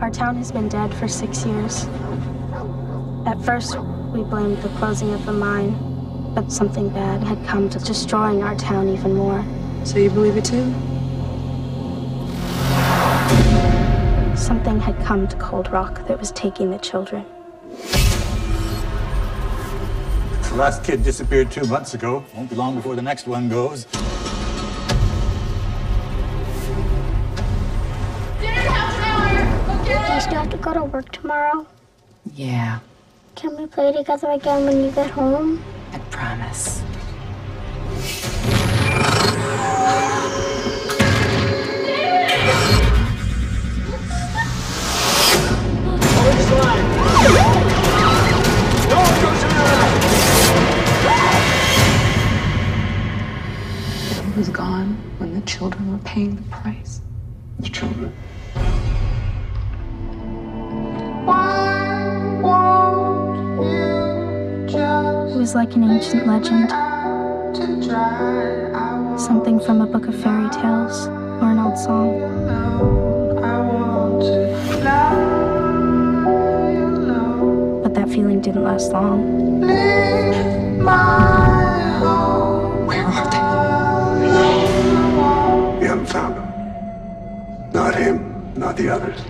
Our town has been dead for six years. At first, we blamed the closing of the mine, but something bad had come to destroying our town even more. So you believe it too? Something had come to Cold Rock that was taking the children. The last kid disappeared two months ago. Won't be long before the next one goes. Do you have to go to work tomorrow? Yeah, Can we play together again when you get home? I promise. He was gone when the children were paying the price. The children. Was like an ancient legend. Something from a book of fairy tales or an old song. But that feeling didn't last long. Where are they? You haven't found him. Not him, not the others.